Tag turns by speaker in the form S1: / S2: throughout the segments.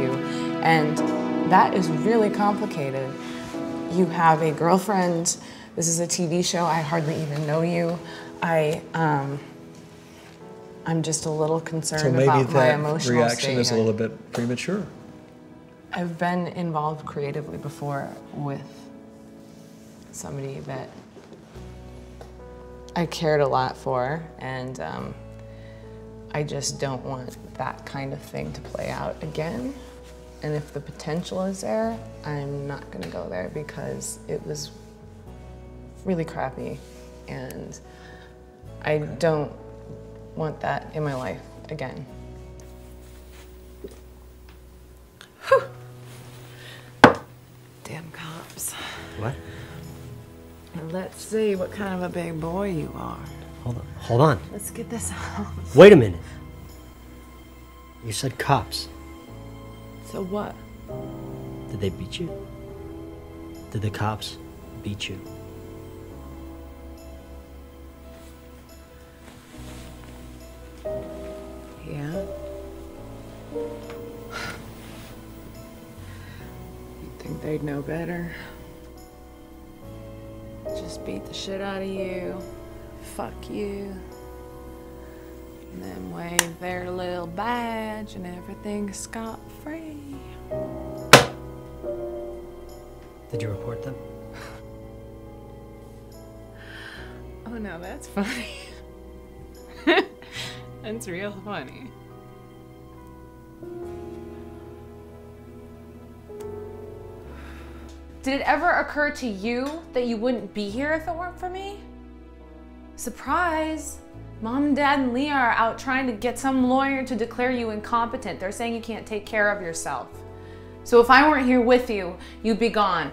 S1: you. And that is really complicated. You have a girlfriend, this is a TV show, I hardly even know you. I, um, I'm just a little concerned
S2: So maybe
S1: about my
S2: that
S1: emotional
S2: reaction is a little bit premature.
S1: I've been involved creatively before with somebody that I cared a lot for, and um, I just don't want that kind of thing to play out again. And if the potential is there, I'm not gonna go there because it was really crappy, and I don't want that in my life again. Damn cops.
S3: What?
S1: Let's see what kind of a big boy you are.
S3: Hold on. Hold on.
S1: Let's get this out.
S3: Wait a minute. You said cops.
S1: So what?
S3: Did they beat you? Did the cops beat you?
S1: Yeah. You'd think they'd know better. Just beat the shit out of you. Fuck you. And then wave their little badge and everything's scot free.
S3: Did you report them?
S1: Oh no, that's funny. that's real funny.
S4: Did it ever occur to you that you wouldn't be here if it weren't for me? Surprise! Mom, Dad, and Leah are out trying to get some lawyer to declare you incompetent. They're saying you can't take care of yourself. So if I weren't here with you, you'd be gone.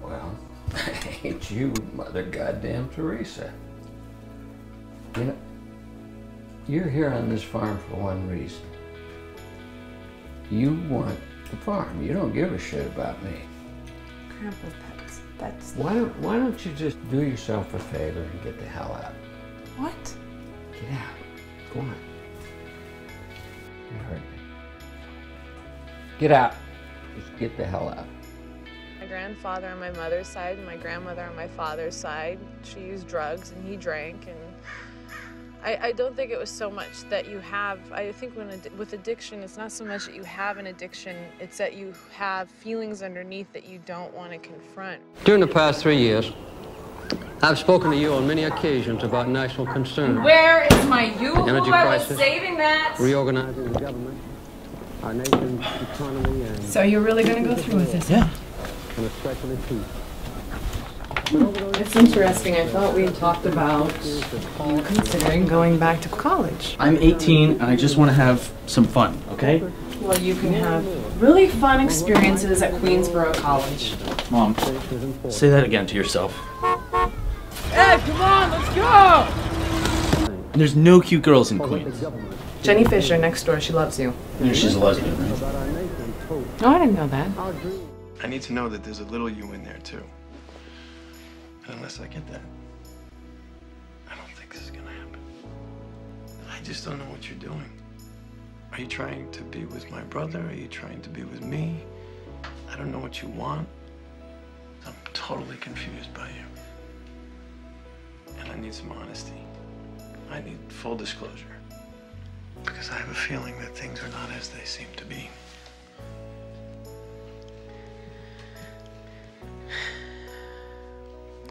S5: Well, ain't you Mother Goddamn Teresa? You know, you're here on this farm for one reason. You want the farm. You don't give a shit about me.
S1: Grandpa, that's, that's,
S5: Why don't Why don't you just do yourself a favor and get the hell out?
S1: what?
S5: Get out. Go on. You heard me. Get out. Just get the hell out.
S1: My grandfather on my mother's side and my grandmother on my father's side, she used drugs and he drank. And I, I don't think it was so much that you have, I think when addi- with addiction, it's not so much that you have an addiction, it's that you have feelings underneath that you don't want to confront.
S6: During the past three years, I've spoken to you on many occasions about national concerns,
S4: Where is my yoo-hoo?
S6: Energy
S4: I was
S6: crisis.
S4: saving that.
S6: reorganizing the government, our nation's economy, and,
S1: So you're really going to go through with this? Yeah.
S6: and especially peace.
S1: It's interesting. I thought we had talked about you considering going back to college.
S7: I'm 18 and I just want to have some fun, okay?
S1: Well, you can have really fun experiences at Queensborough College.
S7: Mom, say that again to yourself.
S1: Ed, come on, let's go!
S7: And there's no cute girls in Queens.
S1: Jenny Fisher next door, she loves you.
S7: You know she's a lesbian, right?
S1: Oh, I didn't know that.
S8: I need to know that there's a little you in there too. Unless I get that, I don't think this is gonna happen. I just don't know what you're doing. Are you trying to be with my brother? Are you trying to be with me? I don't know what you want. I'm totally confused by you. And I need some honesty. I need full disclosure. Because I have a feeling that things are not as they seem to be.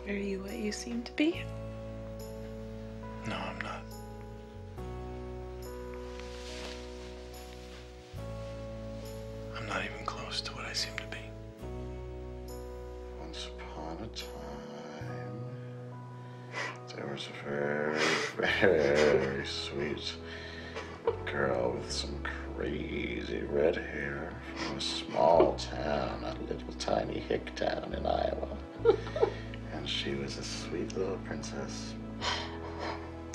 S1: Are you what you seem to be?
S8: No, I'm not. I'm not even close to what I seem to be.
S9: Once upon a time, there was a very, very sweet girl with some crazy red hair from a small town, a little tiny hick town in Iowa. And she was a sweet little princess.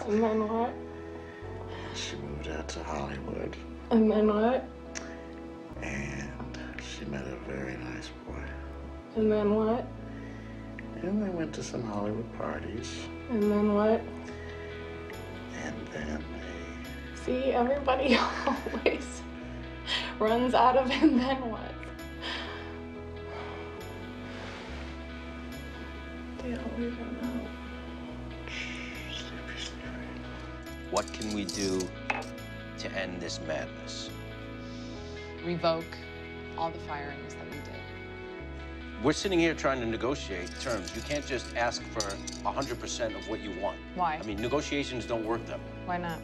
S1: And then what?
S9: She moved out to Hollywood
S1: And then what?
S9: and she met a very nice boy.
S1: And then what?
S9: And they went to some Hollywood parties.
S1: And then what?
S9: And then
S1: See, everybody always
S10: runs out of him, then what? They always run out.
S2: What can we do to end this madness?
S1: Revoke all the firings that we did.
S2: We're sitting here trying to negotiate terms. You can't just ask for 100% of what you want.
S1: Why?
S2: I mean, negotiations don't work that way.
S1: Why not?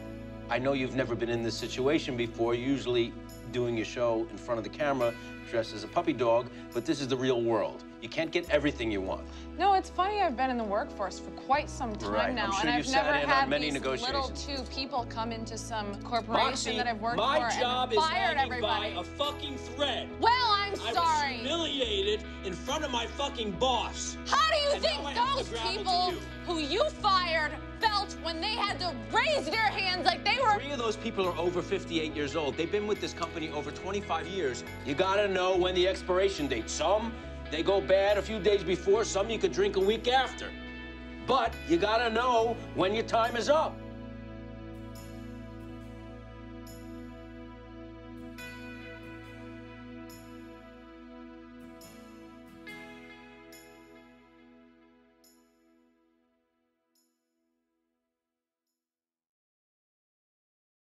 S2: I know you've never been in this situation before, usually doing your show in front of the camera, dressed as a puppy dog, but this is the real world. You can't get everything you want.
S1: No, it's funny. I've been in the workforce for quite some time
S2: Right.
S1: Now,
S2: sure
S1: and I've never had
S2: many
S1: these little two people come into some corporation
S11: Moxie,
S1: that I've worked
S11: my
S1: for
S11: job
S1: and
S11: is
S1: fired
S11: hanging
S1: everybody.
S11: by a fucking thread.
S1: Well, I'm sorry.
S11: I was humiliated in front of my fucking boss.
S1: How do you
S11: And
S1: think
S11: now I have to
S1: those
S11: grab it to
S1: people who you fired felt when they had to raise their hands like they were?
S2: Three of those people are over 58 years old. They've been with this company over 25 years. You gotta know when the expiration date. Some, they go bad a few days before. Some you could drink a week after. But you gotta know when your time is up.